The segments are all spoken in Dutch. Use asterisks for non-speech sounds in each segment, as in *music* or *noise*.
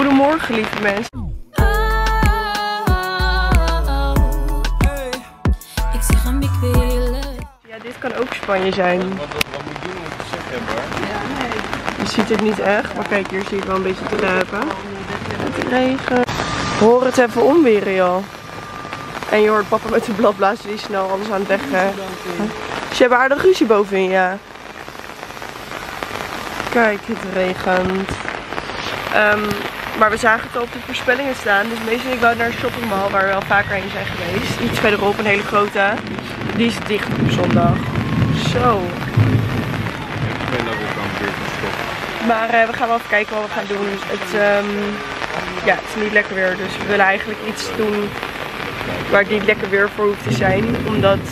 Goedemorgen lieve mensen. Ik zeg hem, ik wil. Ja, dit kan ook Spanje zijn. Wat, wat, wat moet je doen om te zeggen, Bar? Je ziet het niet echt, maar kijk, hier zie je het wel een beetje druipen. Het regen. Hoor het even omweren, joh. En je hoort papa met de bladblazen die snel alles aan het weg... eh, Ze hebben aardig ruzie bovenin, ja. Kijk, het regent. Ehm, maar we zagen het al op de voorspellingen staan. Dus meestal ik wou naar een shoppingmall waar we wel vaker heen zijn geweest. Iets verderop, een hele grote. Die is dicht op zondag. Zo. Ik ik dan kan stoppen. Maar eh, we gaan wel even kijken wat we gaan doen. Het, ehm, ja, het is niet lekker weer, dus we willen eigenlijk iets doen waar het niet lekker weer voor hoeft te zijn. Omdat,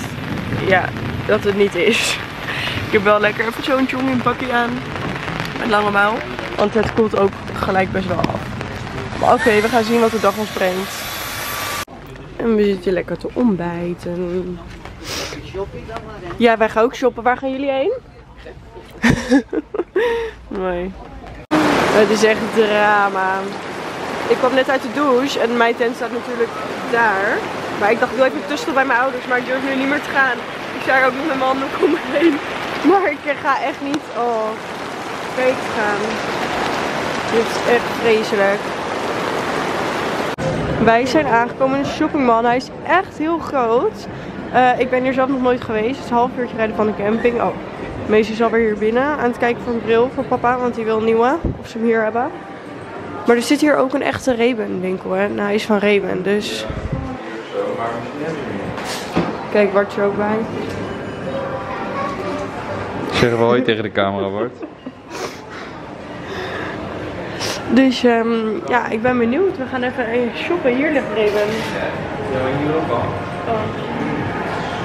ja, dat het niet is. Ik heb wel lekker even zo'n jogging pakje aan. Met lange mouw. Want het koelt ook gelijk best wel af. Maar oké, we gaan zien wat de dag ons brengt. En we zitten lekker te ontbijten. Ja, wij gaan ook shoppen. Waar gaan jullie heen? *laughs* Nee. Het is echt drama. Ik kwam net uit de douche en mijn tent staat natuurlijk daar. Maar ik dacht, ik wil even tussen bij mijn ouders, maar ik durf nu niet meer te gaan. Ik zei ook met mijn ook om. *laughs* Maar ik ga echt niet. Oh, te gaan. Dit is echt vreselijk. Wij zijn aangekomen in de shoppingmall. Hij is echt heel groot. Eh, ik ben hier zelf nog nooit geweest. Het is een half uurtje rijden van de camping. Oh, Meestal is alweer hier binnen aan het kijken voor een bril voor papa, want die wil een nieuwe. Of ze hem hier hebben. Maar er zit hier ook een echte Reben winkel, hè. Nou, hij is van Reben, dus... Kijk, Bart er ook bij. Zeg wel hoi tegen de camera, Bart. Dus ehm, ja, ik ben benieuwd. We gaan even eh, shoppen. Hier ligt Reben. Ja, hier ook al. Oh.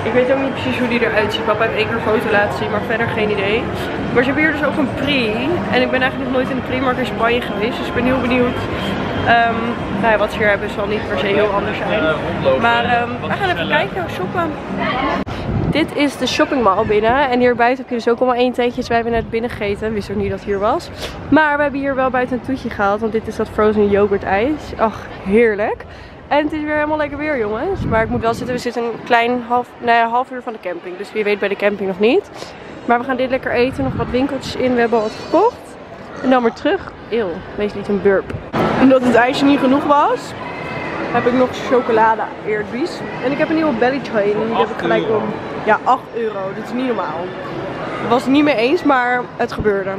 Ik weet ook niet precies hoe die eruit ziet. Papa heeft één keer een foto laten zien, maar verder geen idee. Maar ze hebben hier dus ook een Pri. En ik ben eigenlijk nog nooit in de Primark in Spanje geweest. Dus ik ben heel benieuwd. Nou ja, wat ze hier hebben zal niet per se heel anders zijn. Maar ehm, we gaan even kijken, shoppen. Dit is de shoppingmall binnen. En hier buiten heb je dus ook allemaal één tentjes. Wij hebben net binnen gegeten. Wist ook niet dat het hier was. Maar we hebben hier wel buiten een toetje gehaald. Want dit is dat frozen yoghurt ijs. Ach, heerlijk. En het is weer helemaal lekker weer jongens. Maar ik moet wel zitten, we zitten een klein half, nou ja, half uur van de camping. Dus wie weet bij de camping nog niet. Maar we gaan dit lekker eten. Nog wat winkeltjes in. We hebben al wat gekocht. En dan weer terug. Eeuw, wees niet een burp. Omdat het ijsje niet genoeg was, heb ik nog chocolade eerdbies. En ik heb een nieuwe belly chain. Die heb ik gelijk om. Ja, 8 euro. Dit is niet normaal. Ik was het niet mee eens, maar het gebeurde.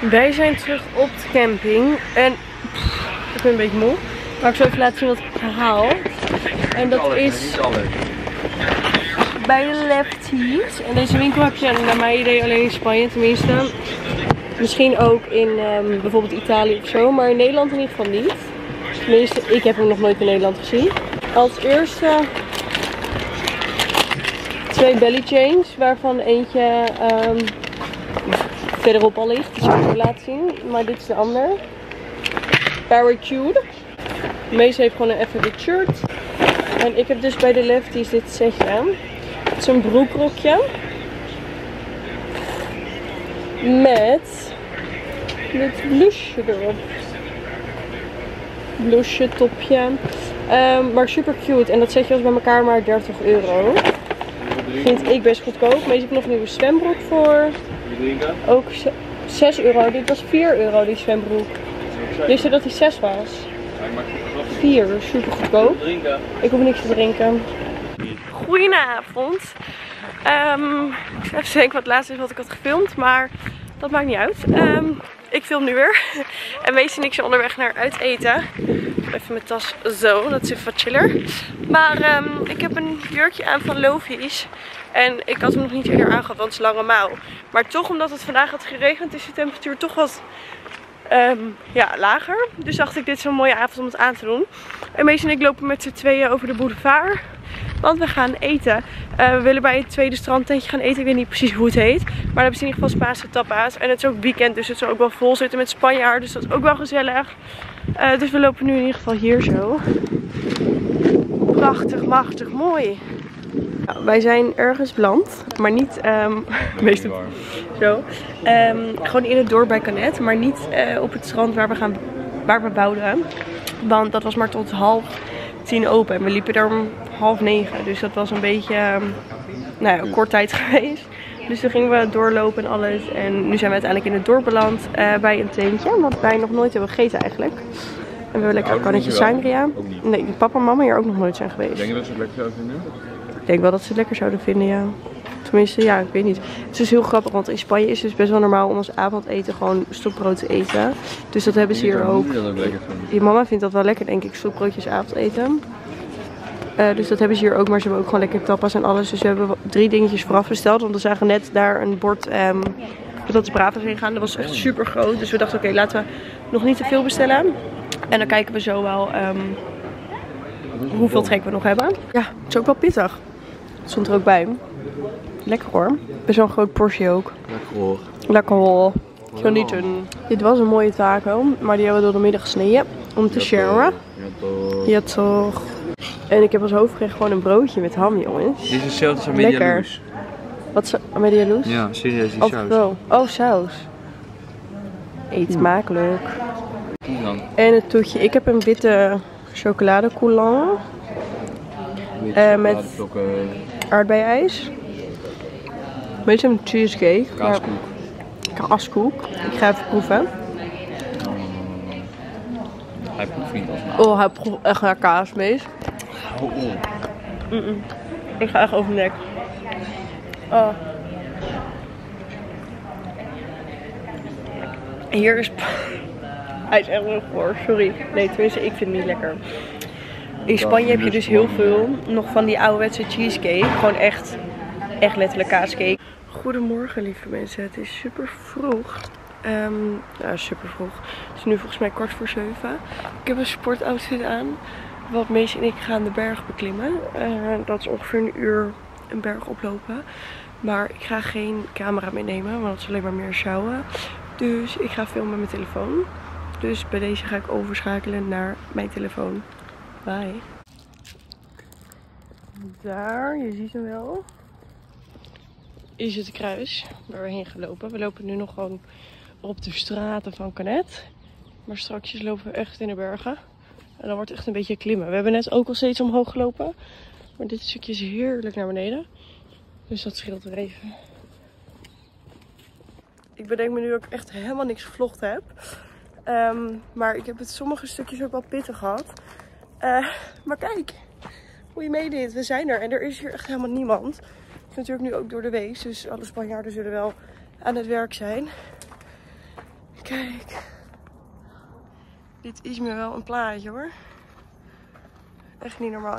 Wij zijn terug op de camping. En pff, ik ben een beetje moe. Maar ik zal even laten zien wat ik heb gehaald. En dat is bij de Lefties. En deze winkel heb je naar mijn idee alleen in Spanje tenminste. Misschien ook in ehm, bijvoorbeeld Italië of zo. Maar in Nederland in ieder geval niet. Tenminste, ik heb hem nog nooit in Nederland gezien. Als eerste twee belly chains. Waarvan eentje ehm, verderop al ligt. Die zal ik laten zien. Maar dit is de ander. Parachude. Mees heeft gewoon een FNB shirt. En ik heb dus bij de Lefties dit setje. Het is een broekrokje. Met dit blouseje erop. Blouseje, topje. Ehm, maar super cute. En dat setje was bij elkaar maar 30 euro. Vind ik best goedkoop. Mees heeft nog een nieuwe zwembroek voor. Ook ze- 6 euro. Dit was 4 euro die zwembroek. Wist je dat die 6 was? Hij maakt een grapje. 4, super goedkoop. Ik hoef niks te drinken. Goedenavond. Ik zou even wat het laatste is wat ik had gefilmd, maar dat maakt niet uit. Ehm, ik film nu weer. En Mees en ik zijn onderweg naar uit eten. Even mijn tas zo, dat is even wat chiller. Maar ehm, ik heb een jurkje aan van Lovies. En ik had hem nog niet eerder aangehad, want het is lange mouw. Maar toch, omdat het vandaag had geregend, is de temperatuur toch wat ehm, ja, lager. Dus dacht ik, dit is een mooie avond om het aan te doen. En Mees en ik lopen met z'n tweeën over de boulevard. Want we gaan eten. Eh, we willen bij het tweede strandtentje gaan eten. Ik weet niet precies hoe het heet. Maar hebben ze in ieder geval Spaanse tapa's. En het is ook weekend, dus het zal ook wel vol zitten met Spanjaarden. Dus dat is ook wel gezellig. Eh, dus we lopen nu in ieder geval hier zo. Prachtig, machtig, mooi. Wij zijn ergens beland. Maar niet... ehm *laughs* meestal zo. Ehm, gewoon in het dorp bij Canet. Maar niet eh, op het strand waar we gaan waar we wouden. Want dat was maar tot half tien open. En we liepen er om half negen. Dus dat was een beetje ehm, nou ja, een kort tijd *laughs* geweest. Dus toen gingen we doorlopen en alles. En nu zijn we uiteindelijk in het dorp beland eh, bij een tentje. Wat wij nog nooit hebben gegeten eigenlijk. En we hebben lekker een kannetje sangria. Ook niet. Nee, papa en mama hier ook nog nooit zijn geweest. Denk je dat ze het lekker zouden vinden? Ik denk wel dat ze het lekker zouden vinden, ja. Tenminste, ja, ik weet niet. Het is heel grappig, want in Spanje is het dus best wel normaal om als avondeten gewoon stokbrood te eten. Dus dat hebben ze hier ook. Je mama vindt dat wel lekker, denk ik, stokbroodjes avondeten. Eh, dus dat hebben ze hier ook, maar ze hebben ook gewoon lekker tapas en alles. Dus we hebben drie dingetjes vooraf besteld, want we zagen net daar een bord ehm dat de Bravos heen gaan. Dat was echt super groot, dus we dachten oké, laten we nog niet te veel bestellen. En dan kijken we zo wel ehm, hoeveel trek we nog hebben. Ja, het is ook wel pittig. Stond er ook bij. Lekker hoor. Best wel een groot portie ook. Lekker hoor. Lekker hoor. Genieten. Dit was een mooie taco, maar die hebben we door de middag gesneden om te sharen. Ja toch. Ja toch. En ik heb als hoofdgerecht gewoon een broodje met ham jongens. Dit is hetzelfde als Lekker. Wat is medialoes? Ja, serieus, die Of saus. wel? Oh, saus. Eet smakelijk. Hoe dan? En het toetje. Ik heb een witte chocolade coulant. Eh, met- Aardbeiijs. Beetje een cheesecake. maar- kaaskoek. Kaaskoek. Ik ga even proeven. Hij proeft niet als een Oh, hij proeft echt naar kaasmees. Hou op. Ik ga echt over nek. Oh. Hier is... *laughs* Hij is echt heel goor, sorry. Nee, tenminste, ik vind het niet lekker. In Spanje heb je dus heel veel nog van die ouderwetse cheesecake. Gewoon echt, echt letterlijk kaascake. Goedemorgen lieve mensen, het is super vroeg. Ehm ja, super vroeg. Het is nu volgens mij kwart voor zeven. Ik heb een sportoutfit aan. Want Mees en ik gaan de berg beklimmen. Eh, dat is ongeveer een uur een berg oplopen. Maar ik ga geen camera meenemen, want het is alleen maar meer sjouwen. Dus ik ga filmen met mijn telefoon. Dus bij deze ga ik overschakelen naar mijn telefoon. Daar, je ziet hem wel. Is het kruis waar we heen gaan lopen. We lopen nu nog gewoon op de straten van Canet. Maar straks lopen we echt in de bergen. En dan wordt het echt een beetje klimmen. We hebben net ook al steeds omhoog gelopen. Maar dit stukje is heerlijk naar beneden. Dus dat scheelt weer even. Ik bedenk me nu ik echt helemaal niks gevlogd heb. Ehm, maar ik heb het sommige stukjes ook wel pittig gehad. Eh, maar kijk, hoe je meedeed. We zijn er en er is hier echt helemaal niemand. Het is natuurlijk nu ook door de week. Dus alle Spanjaarden zullen wel aan het werk zijn. Kijk. Dit is me wel een plaatje hoor. Echt niet normaal.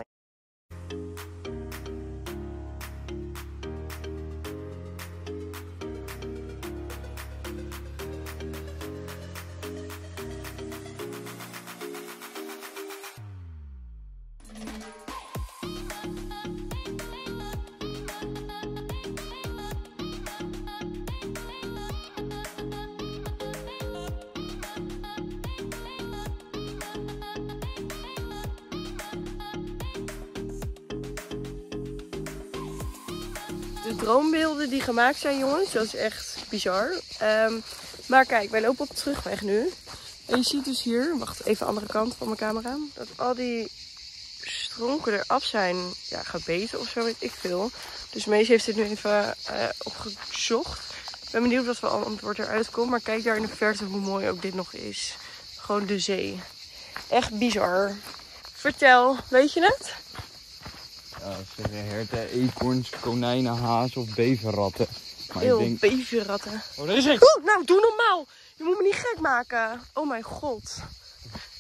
De droombeelden die gemaakt zijn, jongens. Dat is echt bizar. Ehm, maar kijk, wij lopen op de terugweg nu. En je ziet dus hier, wacht even andere kant van mijn camera, dat al die stronken eraf zijn ja, gebeten of zo, weet ik veel. Dus Mees heeft dit nu even eh, opgezocht. Ik ben benieuwd wat voor antwoord eruit komt. Maar kijk daar in de verte hoe mooi ook dit nog is. Gewoon de zee. Echt bizar. Vertel, weet je het? Ja, zeggen herten, eekhoorns, konijnen, hazen of beverratten. Maar Heel ik denk... beverratten. Oh, daar is ik! Oeh, nou, doe normaal. Je moet me niet gek maken. Oh mijn god.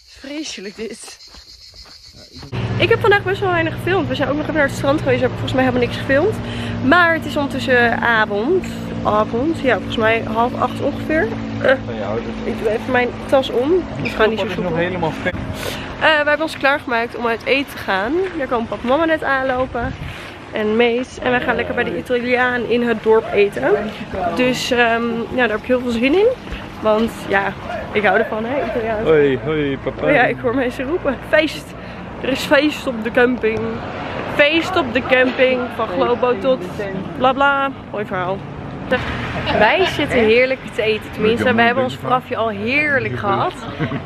Vreselijk dit. Ik heb vandaag best wel weinig gefilmd. We zijn ook nog even naar het strand geweest. Heb ik volgens mij helemaal niks gefilmd. Maar het is ondertussen avond. Avond. Ja, volgens mij half acht ongeveer. Dus ik doe even mijn tas om. We gaan niet zo is nog soepel. helemaal vet. Eh, wij hebben ons klaargemaakt om uit eten te gaan. Daar komen papa en mama net aanlopen. En Mees. En wij gaan lekker bij de Italiaan in het dorp eten. Dus ehm, ja, daar heb ik heel veel zin in. Want ja, ik hou ervan hè, Italiaans. Hoi, hoi, papa. Oh ja, ik hoor mensen roepen. Feest. Er is feest op de camping. Feest op de camping. Van Globo tot bla bla. Mooi verhaal. Wij zitten heerlijk te eten. Tenminste, we hebben ons voorafje al heerlijk gehad.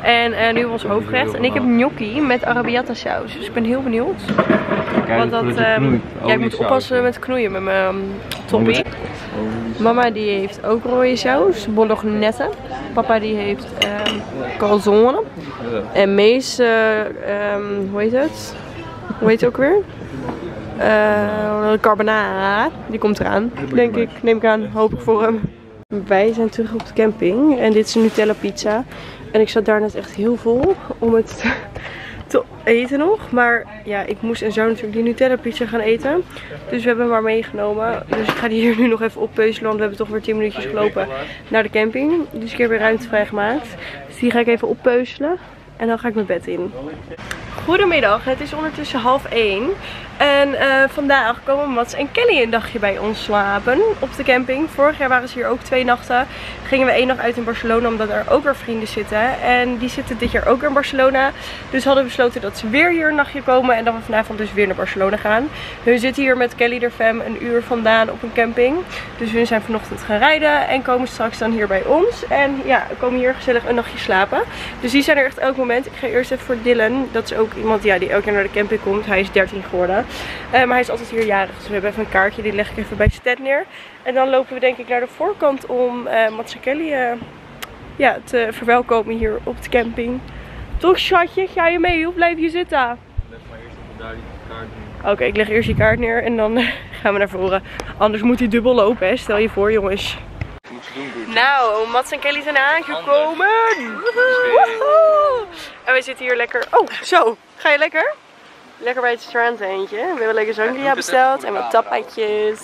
En eh, nu hebben we ons hoofdgerecht. En ik heb gnocchi met arrabbiata saus. Dus ik ben heel benieuwd. Want dat, ehm, ja, ik moet oppassen met knoeien met mijn um, toppie. Mama die heeft ook rode saus, bolognese. Papa die heeft um, calzone. En Mees, eh, ehm, hoe heet het? Hoe heet het ook weer? Eh carbonara. Die komt eraan, denk ik. Neem ik aan, hoop ik voor hem. Wij zijn terug op de camping en dit is een Nutella pizza. En ik zat daar net echt heel vol om het te, *laughs* te eten nog. Maar ja, ik moest en zou natuurlijk die Nutella pizza gaan eten. Dus we hebben hem maar meegenomen. Dus ik ga die hier nu nog even oppeuzelen. Want we hebben toch weer 10 minuutjes gelopen naar de camping. Dus ik heb weer ruimte vrijgemaakt. Dus die ga ik even oppeuzelen. En dan ga ik mijn bed in. Goedemiddag, het is ondertussen half 1. En eh, vandaag komen Mats en Kelly een dagje bij ons slapen op de camping. Vorig jaar waren ze hier ook twee nachten. Gingen we één nacht uit in Barcelona omdat er ook weer vrienden zitten. En die zitten dit jaar ook in Barcelona. Dus hadden we besloten dat ze weer hier een nachtje komen. En dat we vanavond dus weer naar Barcelona gaan. We zitten hier met Kelly de Fam een uur vandaan op een camping. Dus we zijn vanochtend gaan rijden en komen straks dan hier bij ons. En ja, komen hier gezellig een nachtje slapen. Dus die zijn er echt elk moment. Ik ga eerst even voor Dylan. Dat is ook iemand ja, die elk jaar naar de camping komt. Hij is 13 geworden. Uh, maar hij is altijd hier jarig. Dus we hebben even een kaartje. Die leg ik even bij Sted neer. En dan lopen we denk ik naar de voorkant om uh, Mats en Kelly uh, ja, te verwelkomen hier op de camping. Toch schatje? Ga je mee? Hoe blijf je zitten? Leg maar eerst even daar die kaart Oké, okay, ik leg eerst die kaart neer en dan *laughs* gaan we naar voren. Anders moet hij dubbel lopen, hè? stel je voor jongens. Nou, Mats en Kelly zijn aangekomen. Woehoe. En we zitten hier lekker. Oh, zo. Ga je lekker? Lekker bij het strand eentje. We hebben lekker sangria besteld en wat tapatjes.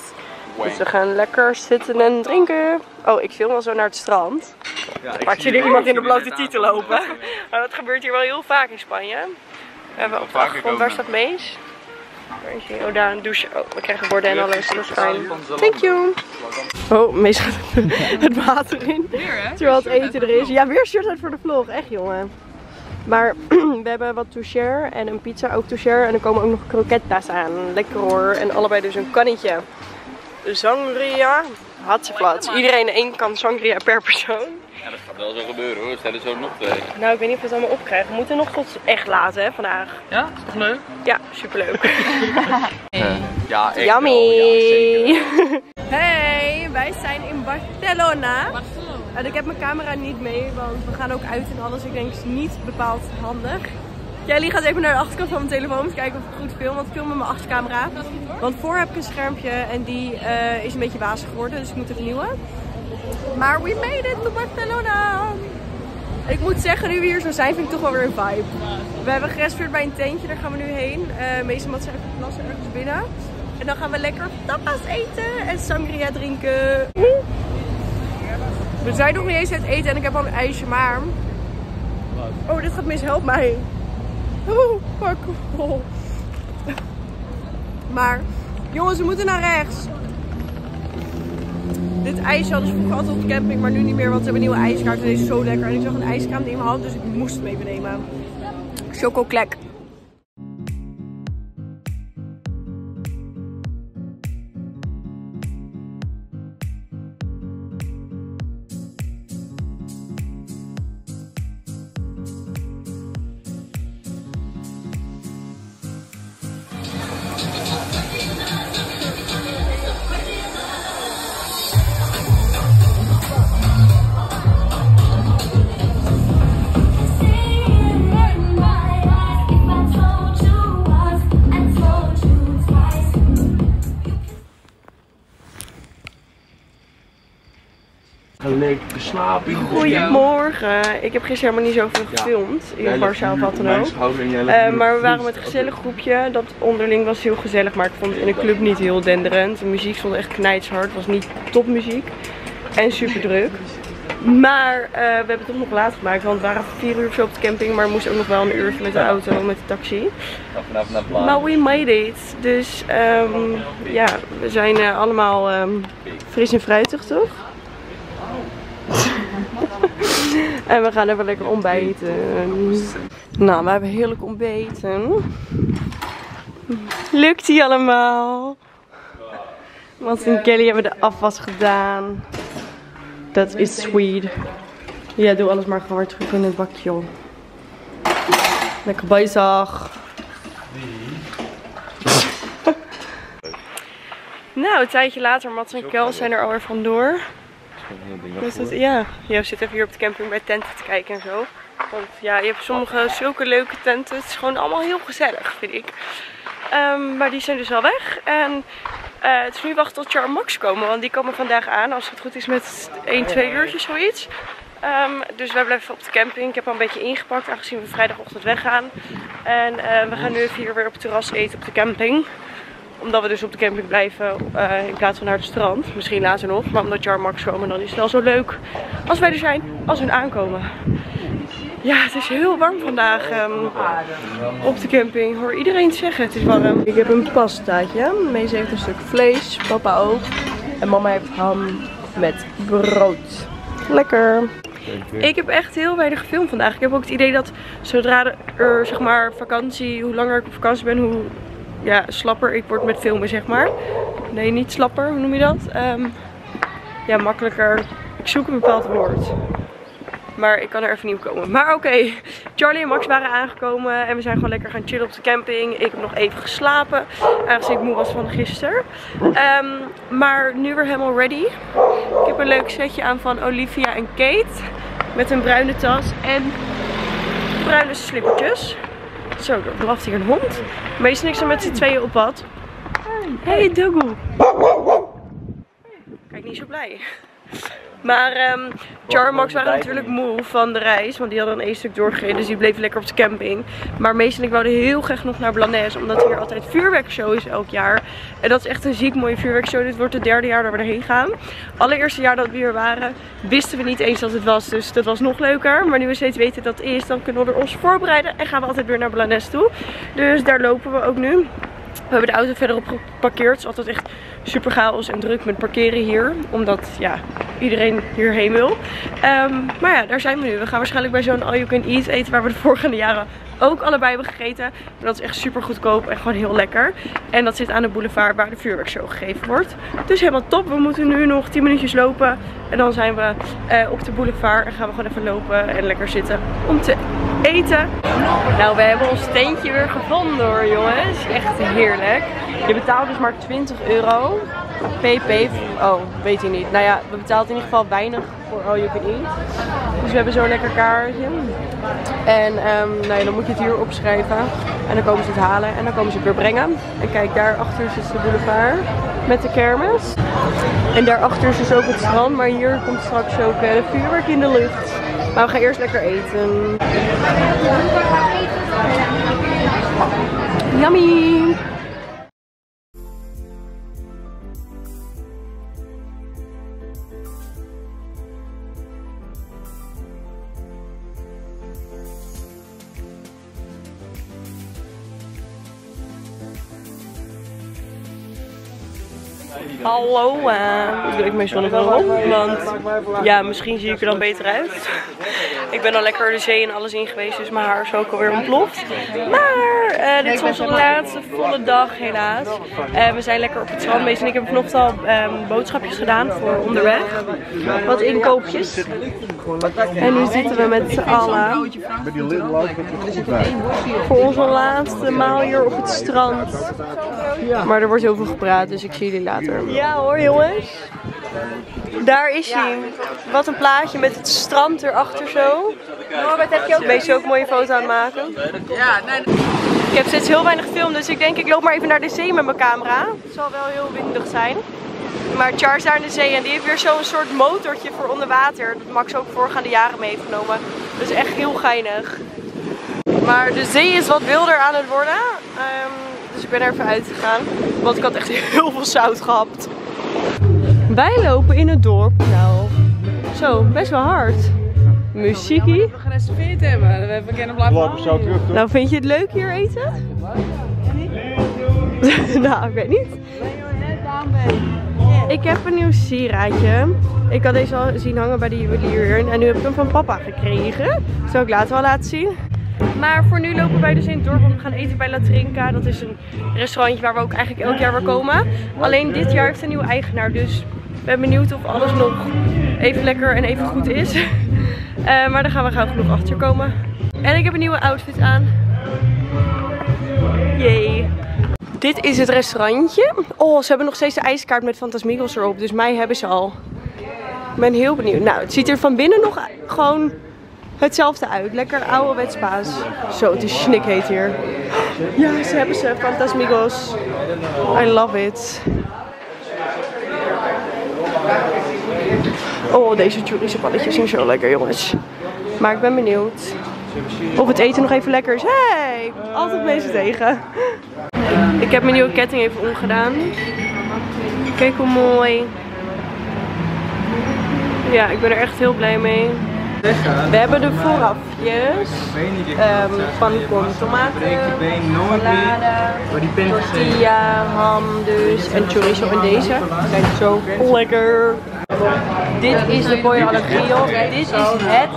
Dus we gaan lekker zitten en drinken. Oh, ik film wel zo naar het strand. Ja, Maar ik zie er iemand in de blote titel lopen. *laughs* Maar dat gebeurt hier wel heel vaak in Spanje. We hebben achtergrond, waar staat Mees? Oh, daar een douche. Oh, we krijgen borden en alles. Dat is fijn. Thank you. Oh, Mees gaat *laughs* het water in. Terwijl het eten er is. Ja, weer shirt uit voor de vlog. Echt, jongen. Maar *clears throat* we hebben wat toucher en een pizza ook toucher. En er komen ook nog croquetta's aan. Lekker hoor. En allebei dus een kannetje. Sangria. Hartstikke Iedereen één kan sangria per persoon. Ja, dat gaat wel zo gebeuren hoor. Stel er zo nog twee. Nou, ik weet niet of we het allemaal opkrijgen. We moeten nog tot echt laten hè, vandaag. Ja, is toch leuk? Ja, superleuk. *laughs* Ja, echt Yummy! ja, hey, wij zijn in Barcelona. En ik heb mijn camera niet mee, want we gaan ook uit en alles. Ik denk het is niet bepaald handig. Kelly gaat even naar de achterkant van mijn telefoon om te kijken of ik goed film. Want ik film met mijn achtercamera. Want voor heb ik een schermpje en die uh, is een beetje wazig geworden. Dus ik moet het vernieuwen. Maar we made it to Barcelona! Ik moet zeggen, nu we hier zo zijn, vind ik toch wel weer een vibe. We hebben gereserveerd bij een tentje, daar gaan we nu heen. Uh, meestal zijn even plassen ergens binnen. En dan gaan we lekker tapas eten en sangria drinken. We zijn nog niet eens uit eten en ik heb al een ijsje, maar... Oh, dit gaat mis, help mij. Oh. *laughs* Maar, jongens, we moeten naar rechts. Dit ijsje hadden ze vroeger altijd op de camping, maar nu niet meer, want ze hebben nieuwe ijskaart en deze is zo lekker. En ik zag een ijskraam in mijn hand, dus ik moest hem even nemen. Chocoklek. Goedemorgen. Ik heb gisteren helemaal niet zoveel gefilmd. In Warschau of wat dan ook. Uh, maar we waren met een gezellig groepje. Dat onderling was heel gezellig. Maar ik vond het in de club niet heel denderend. De muziek stond echt knijtshard. Het was niet topmuziek. En super druk. Maar uh, we hebben het toch nog laat gemaakt. Want we waren vier uur zo op de camping. Maar we moesten ook nog wel een uurtje met de auto, met de taxi. Maar we made it. Dus um, ja, we zijn uh, allemaal um, fris en fruitig toch? En we gaan even lekker ontbijten. Nou, we hebben heerlijk ontbeten. Lukt die allemaal? Want en Kelly hebben de afwas gedaan. Dat is sweet. Ja, doe alles maar gewoon weer terug in het bakje, joh. Lekker bezig. *laughs* nou, een tijdje later, Mats en Kel zijn er alweer vandoor. Dus dat, ja, je zit even hier op de camping bij tenten te kijken en zo. Want ja, je hebt sommige zulke leuke tenten. Het is gewoon allemaal heel gezellig, vind ik. Ehm, maar die zijn dus al weg. En eh, het is nu wachten tot Char Max komen. Want die komen vandaag aan, als het goed is, met 1, 2 uurtjes zoiets. Ehm, dus wij blijven op de camping. Ik heb al een beetje ingepakt, aangezien we vrijdagochtend weggaan. En eh, we gaan nu even hier weer op het terras eten op de camping omdat we dus op de camping blijven eh, in plaats van naar het strand. Misschien later nog. Maar omdat Jar en Max komen, dan is het wel zo leuk als wij er zijn, als hun aankomen. Ja, het is heel warm vandaag ehm, op de camping. Hoor iedereen zeggen, het is warm. Ik heb een pastaatje. Mees heeft een stuk vlees, papa ook. En mama heeft ham met brood. Lekker. Ik heb echt heel weinig gefilmd vandaag. Ik heb ook het idee dat zodra er zeg maar vakantie, hoe langer ik op vakantie ben, hoe ja, slapper ik word met filmen zeg maar. Nee, niet slapper, hoe noem je dat? Ehm, ja, makkelijker. Ik zoek een bepaald woord. Maar ik kan er even niet op komen. Maar oké, Charlie en Max waren aangekomen. En we zijn gewoon lekker gaan chillen op de camping. Ik heb nog even geslapen. Aangezien ik moe was van gisteren. Ehm, maar nu weer helemaal ready. Ik heb een leuk setje aan van Olivia en Kate. Met een bruine tas en bruine slippertjes. Zo, er blaft hier een hond. Meestal niks met z'n tweeën op pad. Hey Dogu. Kijk, niet zo blij. Maar um, Char en Max waren natuurlijk moe van de reis. Want die hadden een één stuk doorgereden. Dus die bleven lekker op de camping. Maar Mees en ik wouden heel graag nog naar Blanes. Omdat hier altijd vuurwerkshow is elk jaar. En dat is echt een ziek mooie vuurwerkshow. Dit wordt het derde jaar dat we erheen gaan. Allereerste jaar dat we hier waren wisten we niet eens dat het was. Dus dat was nog leuker. Maar nu we steeds weten dat het is, dan kunnen we er ons voorbereiden. En gaan we altijd weer naar Blanes toe. Dus daar lopen we ook nu. We hebben de auto verderop geparkeerd. Het is altijd echt super chaos en druk met parkeren hier. Omdat ja, iedereen hierheen wil. Ehm, maar ja, daar zijn we nu. We gaan waarschijnlijk bij zo'n all you can eat eten waar we de vorige jaren ook allebei hebben gegeten. Maar dat is echt super goedkoop en gewoon heel lekker. En dat zit aan de boulevard waar de vuurwerkshow gegeven wordt. Dus helemaal top. We moeten nu nog 10 minuutjes lopen. En dan zijn we eh, op de boulevard en gaan we gewoon even lopen en lekker zitten om te eten. Nou, we hebben ons tentje weer gevonden hoor jongens. Echt heerlijk. Je betaalt dus maar 20 euro. PP, oh, weet ik niet. Nou ja, we betalen in ieder geval weinig voor all you can eat. Dus we hebben zo'n lekker kaartje. En um, nou ja, dan moet je het hier opschrijven. En dan komen ze het halen en dan komen ze het weer brengen. En kijk, daarachter zit de boulevard met de kermis. En daarachter is dus ook het strand, maar hier komt straks ook uh, vuurwerk in de lucht. Maar we gaan eerst lekker eten. Yummy! Hallo, uh, doe ik mijn zonnebril op, want ja, misschien zie ik er dan beter uit. *laughs* Ik ben al lekker de zee en alles in geweest, dus mijn haar is ook alweer ontploft. Maar uh, dit is onze laatste volle dag helaas. Uh, we zijn lekker op het strand geweest en ik heb vanochtend al um, boodschapjes gedaan voor onderweg. Wat inkoopjes. En nu zitten we met z'n allen voor onze laatste maal hier op het strand. Maar er wordt heel veel gepraat, dus ik zie jullie later. Ja hoor jongens. Daar is hij. Wat een plaatje met het strand erachter zo. Norbert, heb je ook... Ben je ook een mooie foto aan het maken? Ja, nee. Ik heb steeds heel weinig film, dus ik denk ik loop maar even naar de zee met mijn camera. Het zal wel heel windig zijn. Maar Charles daar in de zee en die heeft weer zo'n soort motortje voor onder water. Dat Max ook voorgaande jaren mee heeft genomen. Dus echt heel geinig. Maar de zee is wat wilder aan het worden. Um, dus ik ben er even uitgegaan. Want ik had echt *laughs* heel veel zout gehapt. Wij lopen in het dorp. Nou, zo, best wel hard. Muziekie. We gereserveerd hebben. We hebben kunnen blijven Lopen zo terug? Nou, vind je het leuk hier eten? *laughs* nou, ik weet niet. Ik heb een nieuw sieraadje. Ik had deze al zien hangen bij de juwelier. En nu heb ik hem van papa gekregen. Zal ik later wel laten zien. Maar voor nu lopen wij dus in het dorp te gaan eten bij La Trinca. Dat is een restaurantje waar we ook eigenlijk elk jaar weer komen. Alleen dit jaar heeft een nieuwe eigenaar. Dus Ik ben benieuwd of alles nog even lekker en even goed is. *laughs* Eh, maar daar gaan we gauw genoeg achter komen. En ik heb een nieuwe outfit aan. Yay. Dit is het restaurantje. Oh, ze hebben nog steeds de ijskaart met Fantasmigos erop. Dus mij hebben ze al. Ik ben heel benieuwd. Nou, het ziet er van binnen nog gewoon hetzelfde uit. Lekker ouderwets paas. Zo, het is snikheet hier. Ja, ze hebben ze. Fantasmigos. I love it. Oh, deze chorizo balletjes zijn zo lekker, jongens. Maar ik ben benieuwd of het eten nog even lekker is. Hey, altijd mensen tegen. Ik heb mijn nieuwe ketting even omgedaan. Kijk hoe mooi. Ja, ik ben er echt heel blij mee. We hebben de voorafjes um, ehm, pannekoek, tomaten, salade, tortilla, ham dus en chorizo en deze. Zijn zo lekker. Dit is de boy al. Dit is het gerecht.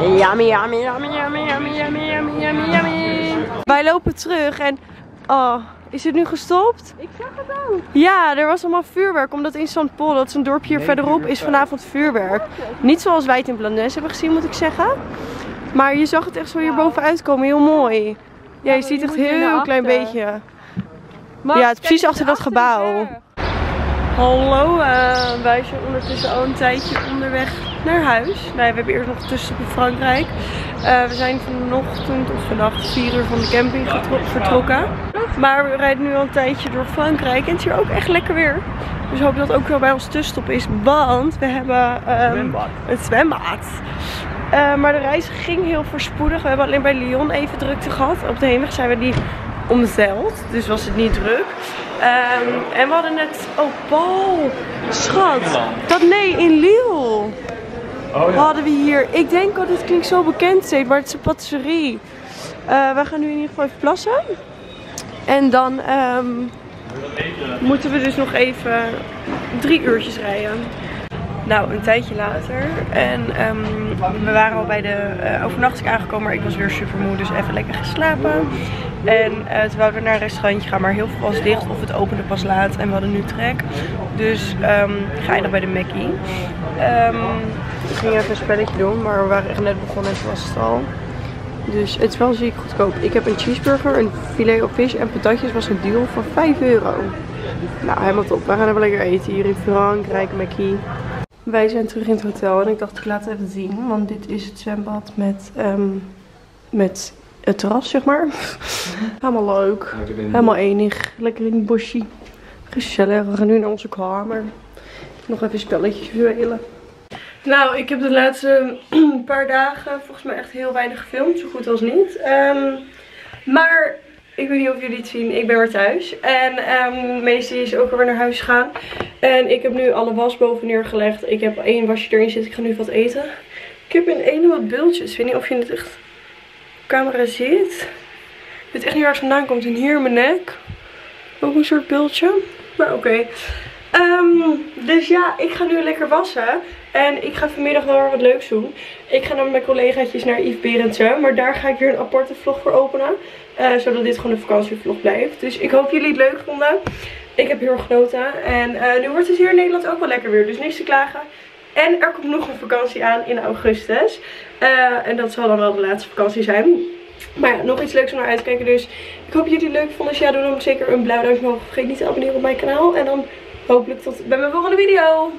Yummy, yummy, yummy, yummy, yummy, yummy, yummy, yummy. Wij lopen terug en... Oh, is het nu gestopt? Ik zag het ook. Ja, er was allemaal vuurwerk. Omdat in St. Paul, dat is een dorpje hier verderop, is vanavond vuurwerk. Niet zoals wij het in Blanes hebben gezien, moet ik zeggen. Maar je zag het echt zo hier bovenuit komen. Heel mooi. Ja, je ziet echt een heel klein beetje. Ja, het is precies achter dat gebouw. Hallo, eh, wij zijn ondertussen al een tijdje onderweg naar huis. Nou, ja, we hebben eerst nog tussenstop in Frankrijk. Eh, we zijn vanochtend of vannacht 4 uur van de camping vertrokken. Maar we rijden nu al een tijdje door Frankrijk en het is hier ook echt lekker weer. Dus we hopen dat het ook wel bij ons tussenstop is, want we hebben ehm, een zwembad. Eh, maar de reis ging heel voorspoedig. We hebben alleen bij Lyon even drukte gehad. Op de heenweg zijn we die omzeild, dus was het niet druk. Ehm, en we hadden net, oh Paul, schat, dat nee, in Lille hadden we hier. Ik denk dat dit klinkt zo bekend steeds, maar het is een patisserie. We gaan nu in ieder geval even plassen. En dan ehm, moeten we dus nog even drie uurtjes rijden. Nou, een tijdje later. En ehm, we waren al bij de eh, overnachting aangekomen, maar ik was weer super moe, dus even lekker geslapen. En eh toen wouden we naar een restaurantje gaan, maar heel veel was dicht of het opende pas laat. En we hadden nu trek. Dus ehm ga je nog bij de Mackie. Ehm ik ging even een spelletje doen, maar we waren echt net begonnen en toen was het al. Dus het is wel ziek goedkoop. Ik heb een cheeseburger, een filet of vis en patatjes was een deal voor 5 euro. Nou, helemaal top. We gaan even lekker eten hier in Frankrijk, Mackie. Wij zijn terug in het hotel en ik dacht ik laat het even zien. Want dit is het zwembad met, ehm, met het terras, zeg maar. *laughs* Helemaal leuk. Helemaal enig. Lekker in het bosje. Gezellig. We gaan nu naar onze kamer. Nog even spelletjes spelen. Nou, ik heb de laatste *clears throat* paar dagen volgens mij echt heel weinig gefilmd. Zo goed als niet. Ehm, maar ik weet niet of jullie het zien. Ik ben weer thuis. En um, Meestal is ook alweer naar huis gegaan. En ik heb nu alle was boven neergelegd. Ik heb één wasje erin zitten. Ik ga nu wat eten. Ik heb in ene wat bultjes. Ik weet niet of je het echt op camera ziet. Ik weet echt niet waar het vandaan komt. En hier in mijn nek. Ook een soort bultje. Maar oké. Ehm, dus ja, ik ga nu lekker wassen. En ik ga vanmiddag wel weer wat leuks doen. Ik ga naar mijn collegaatjes naar Yves Berendsen. Maar daar ga ik weer een aparte vlog voor openen. eh, zodat dit gewoon een vakantievlog blijft. Dus ik hoop jullie het leuk vonden. Ik heb heel erg genoten. En eh, nu wordt het hier in Nederland ook wel lekker weer. Dus niks te klagen. En er komt nog een vakantie aan in augustus. Eh, en dat zal dan wel de laatste vakantie zijn. Maar ja, nog iets leuks om naar uit te kijken. Dus ik hoop jullie het leuk vonden. Als ja, doe dan zeker een blauw duimpje omhoog. Vergeet niet te abonneren op mijn kanaal. En dan hopelijk tot bij mijn volgende video.